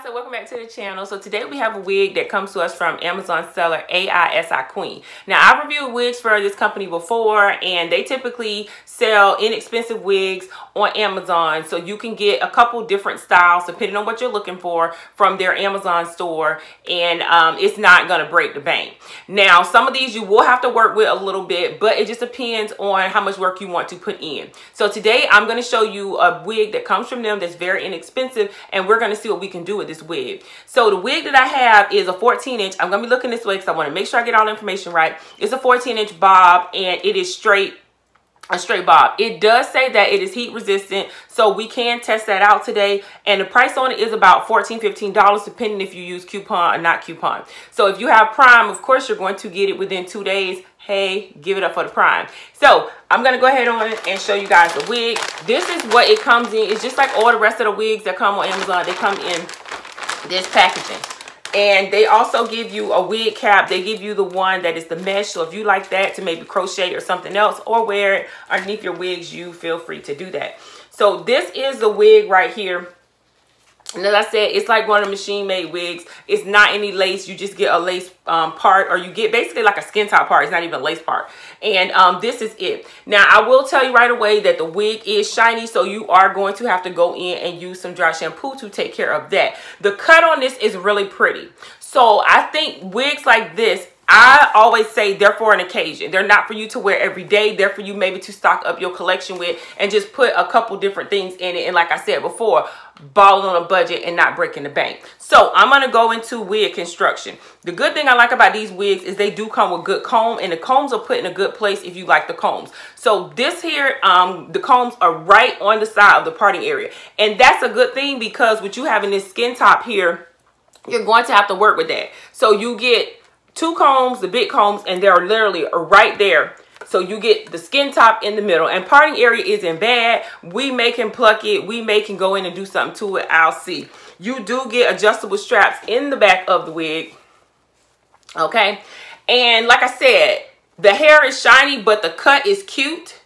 guys so welcome back to the channel. So today we have a wig that comes to us from amazon seller aisi queen. Now i've reviewed wigs for this company before and they typically sell inexpensive wigs on amazon. So you can get a couple different styles depending on what you're looking for from their amazon store and um, it's not gonna break the bank. Now some of these you will have to work with a little bit but it just depends on how much work you want to put in. So today i'm going to show you a wig that comes from them that's very inexpensive and we're going to see what we can do with this wig. So the wig that I have is a 14 inch. I'm going to be looking this way because I want to make sure I get all the information right. It's a 14 inch bob and it is straight a straight bob. It does say that it is heat resistant, so we can test that out today. And the price on it is about $14, $15, depending if you use coupon or not coupon. So if you have Prime, of course, you're going to get it within two days. Hey, give it up for the Prime. So I'm going to go ahead on and show you guys the wig. This is what it comes in. It's just like all the rest of the wigs that come on Amazon. They come in this packaging. And they also give you a wig cap. They give you the one that is the mesh. So if you like that to maybe crochet or something else or wear it underneath your wigs you feel free to do that. So this is the wig right here and as I said, it's like one of the machine made wigs. It's not any lace. You just get a lace um, part or you get basically like a skin top part. It's not even a lace part. And um, this is it. Now, I will tell you right away that the wig is shiny. So you are going to have to go in and use some dry shampoo to take care of that. The cut on this is really pretty. So I think wigs like this I always say they're for an occasion. They're not for you to wear every day. They're for you maybe to stock up your collection with and just put a couple different things in it. And like I said before, balling on a budget and not breaking the bank. So I'm going to go into wig construction. The good thing I like about these wigs is they do come with good comb and the combs are put in a good place if you like the combs. So this here, um, the combs are right on the side of the parting area. And that's a good thing because with you having this skin top here, you're going to have to work with that. So you get two combs, the big combs, and they're literally right there. So you get the skin top in the middle and parting area isn't bad. We may can pluck it. We may can go in and do something to it. I'll see. You do get adjustable straps in the back of the wig. Okay. And like I said, the hair is shiny, but the cut is cute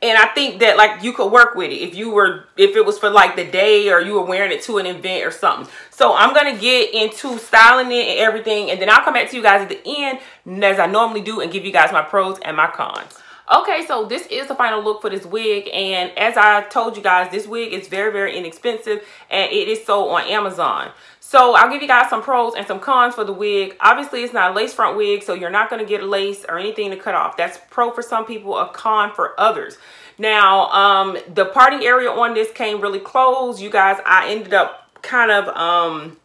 and I think that like you could work with it if you were if it was for like the day or you were wearing it to an event or something. So I'm going to get into styling it and everything and then I'll come back to you guys at the end as I normally do and give you guys my pros and my cons. Okay, so this is the final look for this wig. And as I told you guys, this wig is very, very inexpensive. And it is sold on Amazon. So I'll give you guys some pros and some cons for the wig. Obviously, it's not a lace front wig, so you're not going to get lace or anything to cut off. That's pro for some people, a con for others. Now, um, the parting area on this came really close. You guys, I ended up kind of... Um,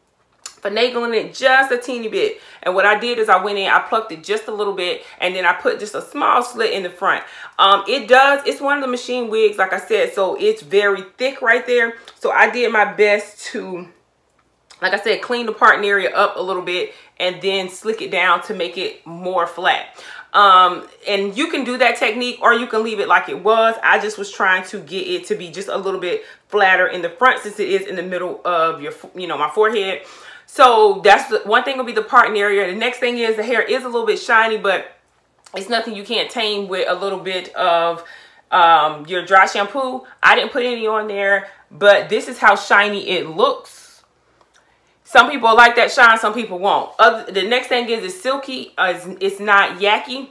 finagling it just a teeny bit. And what I did is I went in, I plucked it just a little bit, and then I put just a small slit in the front. Um, it does, it's one of the machine wigs, like I said, so it's very thick right there. So I did my best to, like I said, clean the parting area up a little bit and then slick it down to make it more flat. Um, and you can do that technique or you can leave it like it was. I just was trying to get it to be just a little bit flatter in the front since it is in the middle of your, you know, my forehead. So that's the one thing will be the parting area. The next thing is the hair is a little bit shiny, but it's nothing you can't tame with a little bit of um, your dry shampoo. I didn't put any on there, but this is how shiny it looks. Some people like that shine, some people won't. Other, the next thing is it's silky. Uh, it's, it's not yucky.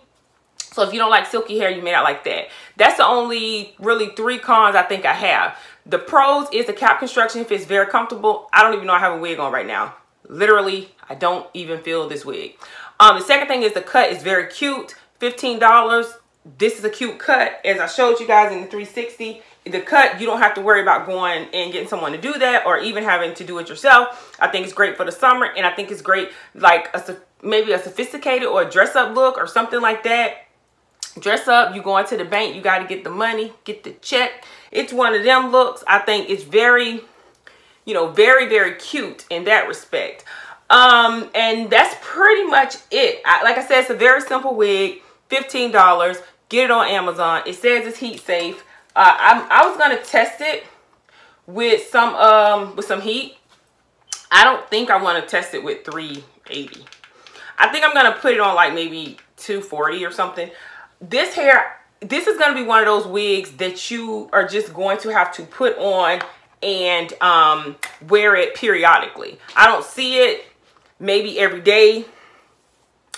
So if you don't like silky hair, you may not like that. That's the only really three cons I think I have. The pros is the cap construction fits very comfortable. I don't even know I have a wig on right now. Literally, I don't even feel this wig. Um, the second thing is the cut is very cute. $15. This is a cute cut. As I showed you guys in the 360, the cut, you don't have to worry about going and getting someone to do that or even having to do it yourself. I think it's great for the summer and I think it's great like a, maybe a sophisticated or a dress up look or something like that. Dress up, you going to the bank, you got to get the money, get the check. It's one of them looks. I think it's very you know, very, very cute in that respect. Um, and that's pretty much it. I, like I said, it's a very simple wig, $15. Get it on Amazon. It says it's heat safe. Uh, I'm, I was going to test it with some, um, with some heat. I don't think I want to test it with 380. I think I'm going to put it on like maybe 240 or something. This hair, this is going to be one of those wigs that you are just going to have to put on and um, wear it periodically. I don't see it maybe every day,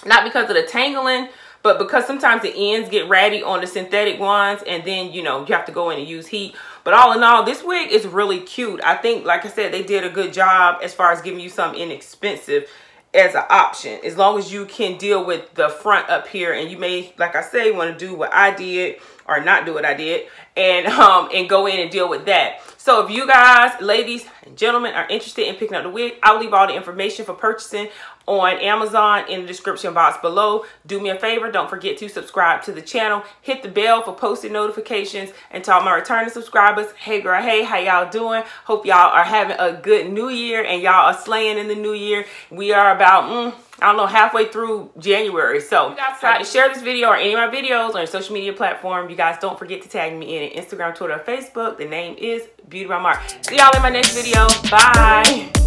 not because of the tangling, but because sometimes the ends get ratty on the synthetic ones and then, you know, you have to go in and use heat. But all in all, this wig is really cute. I think, like I said, they did a good job as far as giving you something inexpensive as an option as long as you can deal with the front up here and you may like i say want to do what i did or not do what i did and um and go in and deal with that so if you guys ladies and gentlemen are interested in picking up the wig i'll leave all the information for purchasing on Amazon in the description box below. Do me a favor, don't forget to subscribe to the channel. Hit the bell for posted notifications. And to all my returning subscribers, hey girl, hey, how y'all doing? Hope y'all are having a good new year and y'all are slaying in the new year. We are about, mm, I don't know, halfway through January. So try to uh, share this video or any of my videos on your social media platform. You guys don't forget to tag me in Instagram, Twitter, Facebook. The name is Beautie by Mark. See y'all in my next video. Bye.